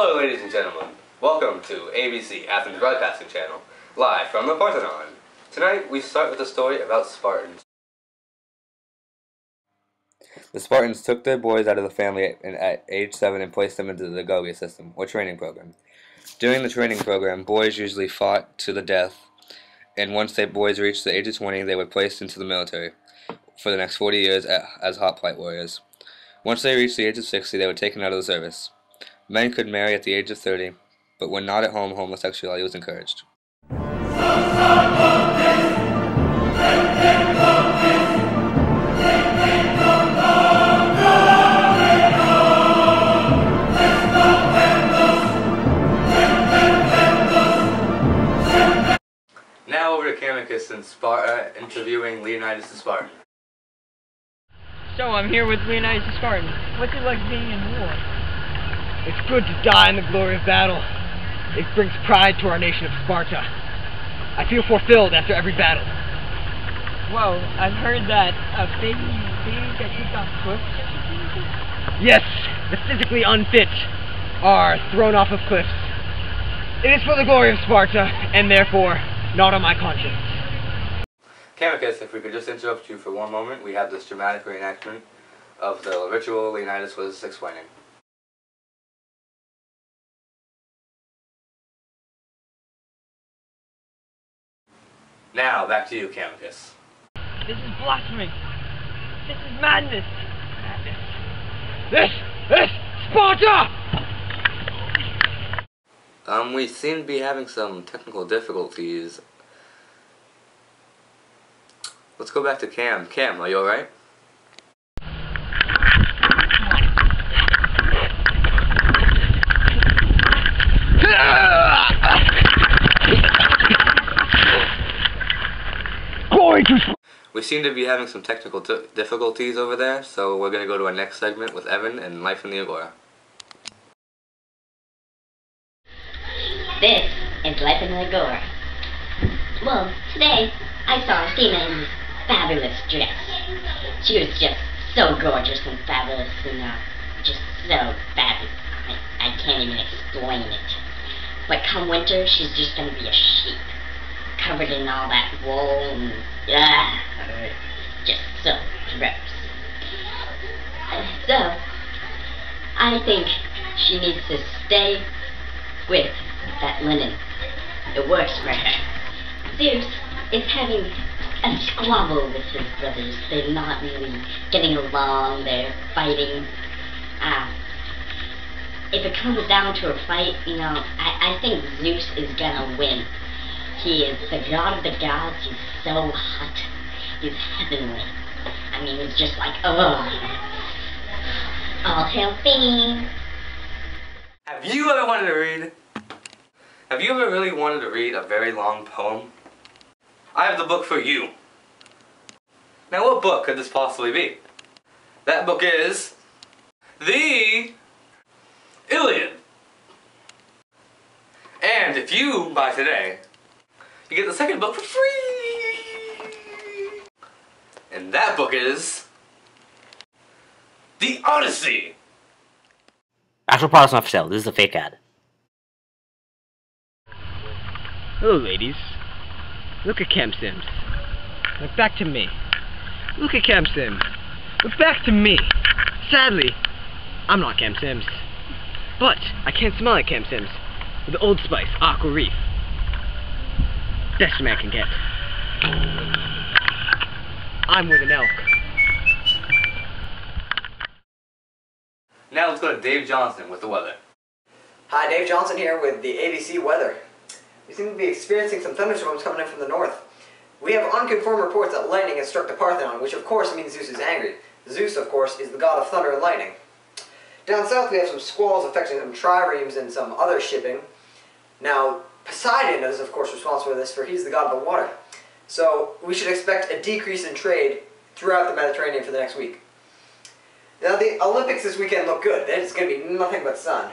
Hello, ladies and gentlemen. Welcome to ABC, Athens Broadcasting Channel, live from the Parthenon. Tonight, we start with a story about Spartans. The Spartans took their boys out of the family at, at age 7 and placed them into the Agoge system, or training program. During the training program, boys usually fought to the death, and once their boys reached the age of 20, they were placed into the military for the next 40 years as hoplite warriors. Once they reached the age of 60, they were taken out of the service. Men could marry at the age of 30, but when not at home, homosexuality was encouraged. Now over to Camicus and Sparta interviewing Leonidas the Spartan. So I'm here with Leonidas the Spartan. What's it like being in war? It's good to die in the glory of battle. It brings pride to our nation of Sparta. I feel fulfilled after every battle. Whoa, I've heard that uh, baby, babies get kicked off cliffs Yes, the physically unfit are thrown off of cliffs. It is for the glory of Sparta, and therefore not on my conscience. Camicus, if we could just interrupt you for one moment, we have this dramatic reenactment of the ritual Leonidas was explaining. Now, back to you, Camicus. This is blasphemy. This is madness. Madness. This, this, Sparta! Um, we seem to be having some technical difficulties. Let's go back to Cam. Cam, are you alright? We seem to be having some technical difficulties over there, so we're going to go to our next segment with Evan and Life in the Agora. This is Life in the Agora. Well, today I saw Athena in this fabulous dress. She was just so gorgeous and fabulous and uh, just so fabulous. I, I can't even explain it. But come winter, she's just going to be a sheep covered in all that wool and ah, just so gross. So, I think she needs to stay with that linen. It works for her. Zeus is having a squabble with his brothers. They're not really getting along. They're fighting. Uh, if it comes down to a fight, you know, I, I think Zeus is gonna win. He is the god of the gods. He's so hot. He's heavenly. I mean, he's just like, oh. All hail Fiend. Have you ever wanted to read? Have you ever really wanted to read a very long poem? I have the book for you. Now, what book could this possibly be? That book is The Iliad. And if you buy today, you get the second book for free. And that book is The Odyssey. Actual product's not for sale. This is a fake ad. Hello, ladies. Look at Cam Sims. Look back to me. Look at Cam Sims. Look back to me. Sadly, I'm not Cam Sims. But I can't smell like Cam Sims with Old Spice Aqua Reef. Best man can get. I'm with an elk. Now let's go to Dave Johnson with the weather. Hi, Dave Johnson here with the ABC weather. We seem to be experiencing some thunderstorms coming in from the north. We have unconfirmed reports that lightning has struck the Parthenon, which of course means Zeus is angry. Zeus, of course, is the god of thunder and lightning. Down south we have some squalls affecting some triremes and some other shipping. Now, Poseidon is of course responsible for this, for he's the god of the water. So we should expect a decrease in trade throughout the Mediterranean for the next week. Now the Olympics this weekend look good. It's going to be nothing but sun.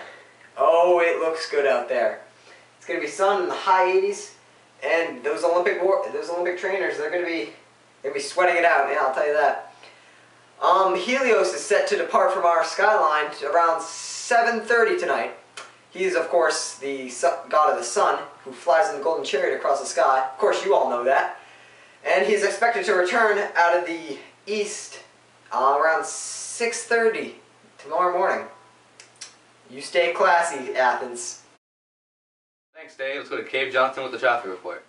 Oh, it looks good out there. It's going to be sun in the high 80s, and those Olympic those Olympic trainers, they're going to be they're going to be sweating it out, man. I'll tell you that. Um, Helios is set to depart from our skyline around 7:30 tonight. He is, of course, the god of the sun, who flies in the golden chariot across the sky. Of course, you all know that. And he is expected to return out of the east uh, around 6.30 tomorrow morning. You stay classy, Athens. Thanks, Dave. Let's go to Cave Johnson with the traffic report.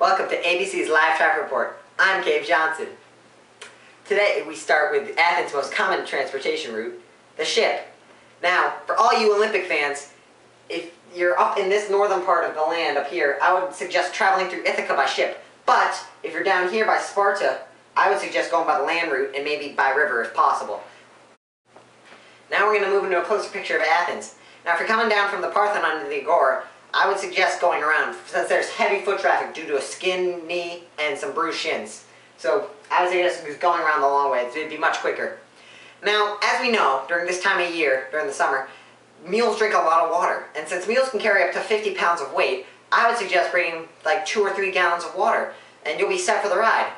Welcome to ABC's Live Traffic Report. I'm Cave Johnson. Today we start with Athens' most common transportation route, the ship. Now, for all you Olympic fans, if you're up in this northern part of the land up here, I would suggest traveling through Ithaca by ship. But if you're down here by Sparta, I would suggest going by the land route and maybe by river if possible. Now we're going to move into a closer picture of Athens. Now if you're coming down from the Parthenon to the Agora, I would suggest going around since there's heavy foot traffic due to a skin knee and some bruised shins. So I would suggest going around the long way. It'd be much quicker. Now, as we know, during this time of year, during the summer, mules drink a lot of water. And since mules can carry up to 50 pounds of weight, I would suggest bringing like two or three gallons of water, and you'll be set for the ride.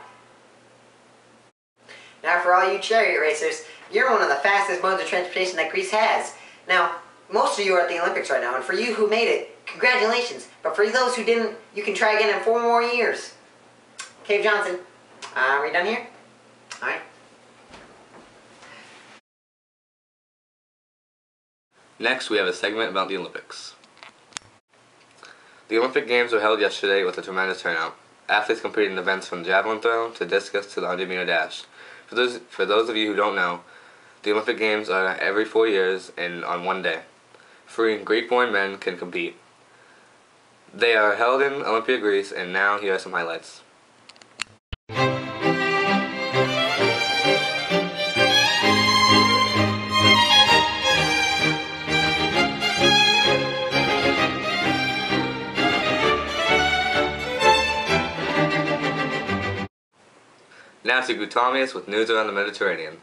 Now, for all you chariot racers, you're one of the fastest modes of transportation that Greece has. Now, most of you are at the Olympics right now, and for you who made it, congratulations. But for those who didn't, you can try again in four more years. Cave Johnson, are we done here? Alright. Next, we have a segment about the Olympics. The Olympic Games were held yesterday with a tremendous turnout. Athletes competed in events from javelin throw to discus to the 100 meter dash. For those, for those of you who don't know, the Olympic Games are every four years and on one day. Three Greek-born men can compete. They are held in Olympia, Greece, and now here are some highlights. To Gutamius with news around the Mediterranean.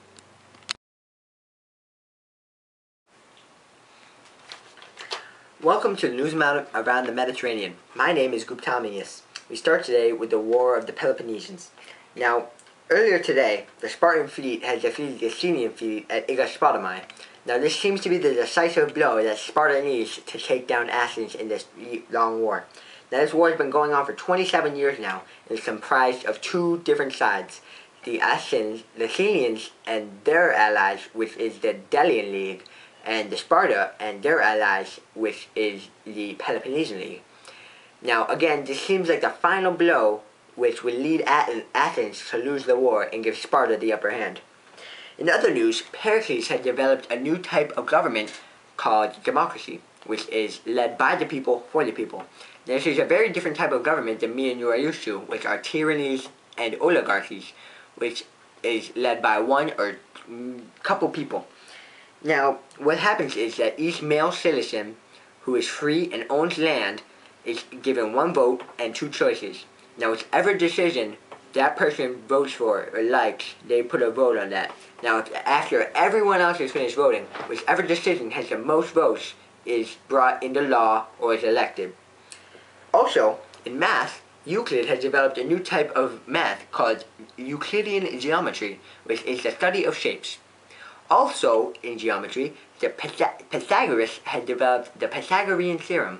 Welcome to news around the Mediterranean. My name is Guptamius. We start today with the War of the Peloponnesians. Now, earlier today, the Spartan fleet had defeated the Athenian fleet at Aegospotami. Now, this seems to be the decisive blow that Sparta needs to take down Athens in this long war. Now, this war has been going on for 27 years now, and is comprised of two different sides. The Athens, the Athenians, and their allies, which is the Delian League, and the Sparta and their allies, which is the Peloponnesian League. Now, again, this seems like the final blow which would lead Athens to lose the war and give Sparta the upper hand. In other news, Pericles had developed a new type of government called democracy, which is led by the people for the people. This is a very different type of government than me and you are used to, which are tyrannies and oligarchies, which is led by one or couple people. Now, what happens is that each male citizen who is free and owns land is given one vote and two choices. Now, whichever decision that person votes for or likes, they put a vote on that. Now, after everyone else has finished voting, whichever decision has the most votes is brought into law or is elected. Also, in math, Euclid has developed a new type of math called Euclidean geometry, which is the study of shapes. Also, in geometry, the Pythagoras had developed the Pythagorean theorem,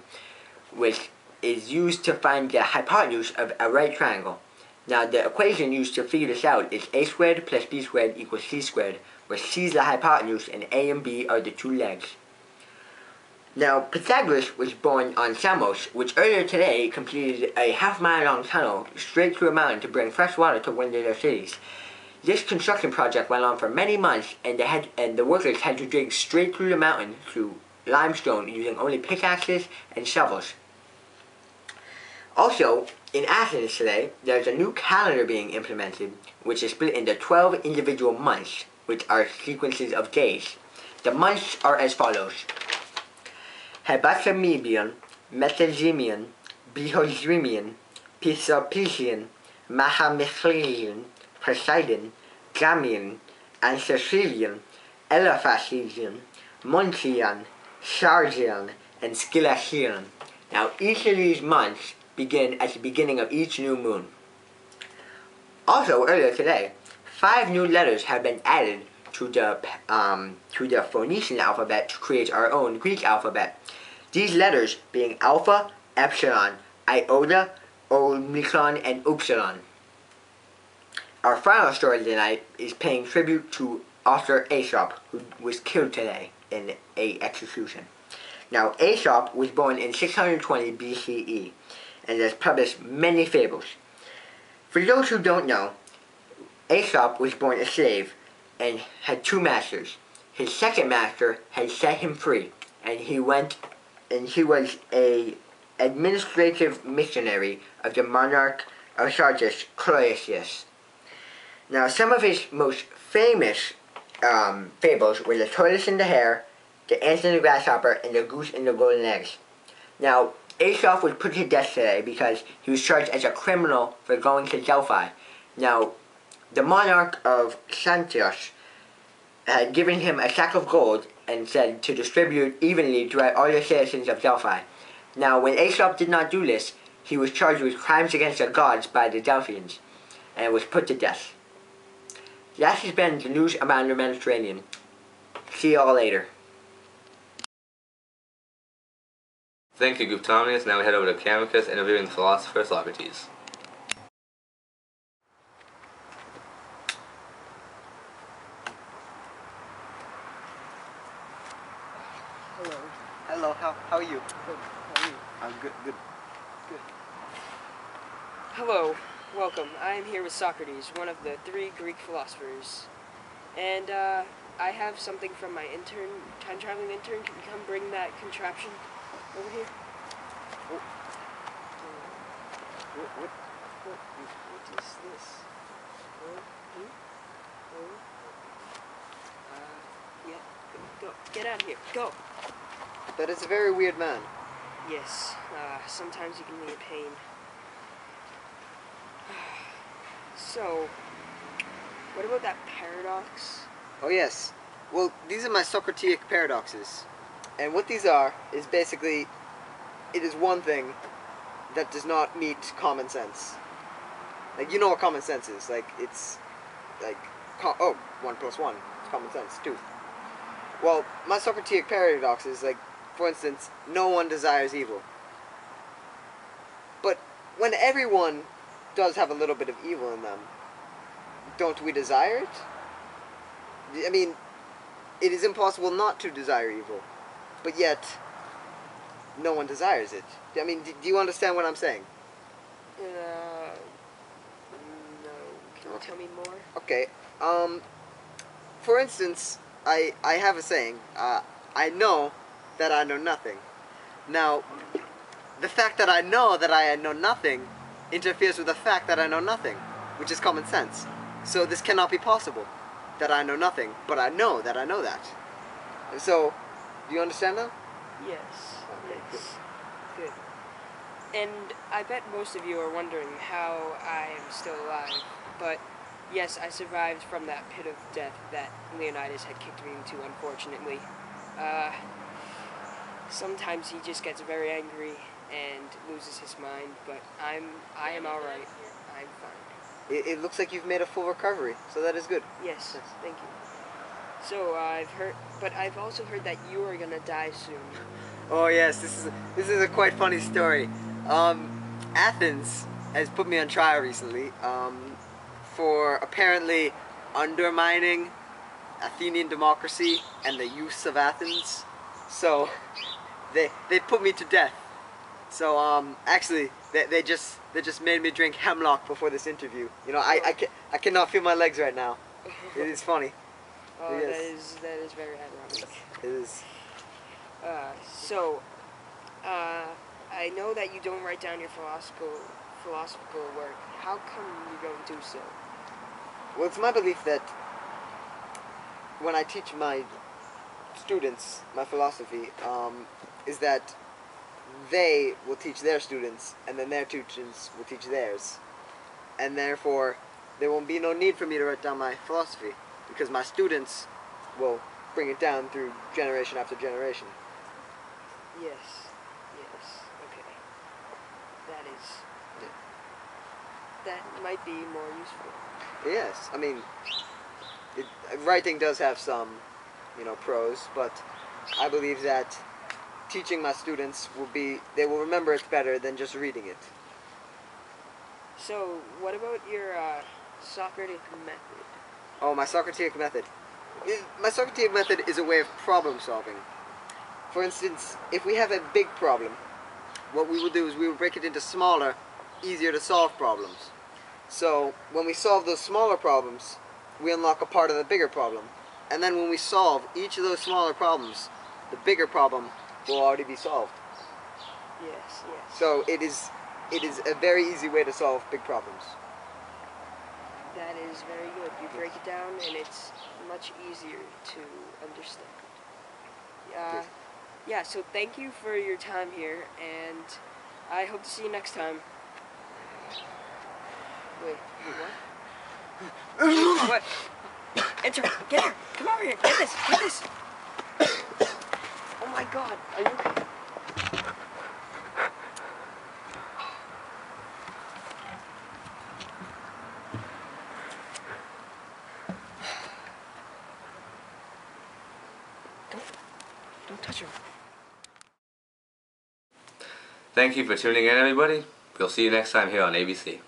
which is used to find the hypotenuse of a right triangle. Now, the equation used to figure this out is a squared plus b squared equals c squared, where c is the hypotenuse and a and b are the two legs. Now, Pythagoras was born on Samos, which earlier today completed a half-mile long tunnel straight through a mountain to bring fresh water to one of their cities. This construction project went on for many months, and, had, and the workers had to dig straight through the mountain through limestone using only pickaxes and shovels. Also, in Athens today, there's a new calendar being implemented, which is split into 12 individual months, which are sequences of days. The months are as follows. Hebasamibian, Metazimian, Bihozrimian, Pisopisian, Mahamichlesian, Poseidon, and Ancestilian, Eliphasian, Montian, Sargian, and Scylacian. Now each of these months begin at the beginning of each new moon. Also, earlier today, five new letters have been added to the um, to the Phoenician alphabet to create our own Greek alphabet. These letters being alpha, epsilon, iota, omicron, and upsilon. Our final story tonight is paying tribute to author Aesop, who was killed today in a execution. Now, Aesop was born in 620 BCE and has published many fables. For those who don't know, Aesop was born a slave and had two masters. His second master had set him free, and he went and he was a administrative missionary of the monarch of Sardis, Croesus. Now, some of his most famous um, fables were the tortoise and the hare, the ant and the grasshopper, and the goose and the golden eggs. Now, Aesop was put to death today because he was charged as a criminal for going to Delphi. Now, the monarch of Santios had given him a sack of gold and said to distribute evenly throughout all the citizens of Delphi. Now, when Aesop did not do this, he was charged with crimes against the gods by the Delphians and was put to death. That has been the news around the Mediterranean. See y'all later. Thank you, Guptonius. Now we head over to Camicus interviewing the philosopher Socrates. Hello. Hello, how, how are you? Good. How are you? I'm good, good. Good. Hello, welcome. I am here with Socrates, one of the three Greek philosophers. And uh, I have something from my intern, time traveling intern. Can you come bring that contraption over here? What, what, What, what is this? Hmm? Oh. Uh, yeah, go, go. Get out of here. Go. That is a very weird man. Yes, uh, sometimes you can be a pain. So, what about that paradox? Oh yes. Well, these are my Socratic paradoxes. And what these are is basically it is one thing that does not meet common sense. Like you know what common sense is. Like it's like co- oh, one plus one It's common sense, two. Well, my Socratic paradox is like for instance, no one desires evil. But when everyone does have a little bit of evil in them, don't we desire it? I mean, it is impossible not to desire evil, but yet no one desires it. I mean, do, do you understand what I'm saying? Uh, no. Can you tell me more? Okay. Um, for instance, I I have a saying. Uh, I know that I know nothing. Now, the fact that I know that I know nothing interferes with the fact that I know nothing, which is common sense. So this cannot be possible, that I know nothing, but I know that I know that. So, do you understand now? Yes. Yes. Good. And I bet most of you are wondering how I am still alive. But yes, I survived from that pit of death that Leonidas had kicked me into, unfortunately. Uh, sometimes he just gets very angry and loses his mind, but I'm I am all right. I'm fine. It, it looks like you've made a full recovery, so that is good. Yes, thank you. So uh, I've heard, but I've also heard that you are gonna die soon. Oh yes, this is this is a quite funny story. Um, Athens has put me on trial recently um, for apparently undermining Athenian democracy and the use of Athens. So they they put me to death. So um, actually they, they just they just made me drink hemlock before this interview. You know I I, can, I cannot feel my legs right now. It is funny. Oh, Yes. that is that is very ironic. It is. Uh, so, uh, I know that you don't write down your philosophical philosophical work. How come you don't do so? Well, it's my belief that when I teach my students my philosophy, um, is that they will teach their students, and then their tutors will teach theirs, and therefore there won't be no need for me to write down my philosophy because my students will bring it down through generation after generation. Yes. Yes. Okay. That is. That might be more useful. Yes, I mean, it, writing does have some, you know, pros, but I believe that teaching my students will be they will remember it better than just reading it. So, what about your uh, Socratic method? Oh, my Socratic method. My Socratic method is a way of problem solving. For instance, if we have a big problem, what we will do is we will break it into smaller, easier to solve problems. So when we solve those smaller problems, we unlock a part of the bigger problem. And then when we solve each of those smaller problems, the bigger problem will already be solved. Yes, yes. So it is it is a very easy way to solve big problems. That is very good. You break it down, and it's much easier to understand. Uh, yeah. So thank you for your time here, and I hope to see you next time. Wait, what? what? Enter. Get her. Come over here. Get this. Get this. My God. Are you okay? Don't, don't touch her. Thank you for tuning in, everybody. We'll see you next time here on ABC.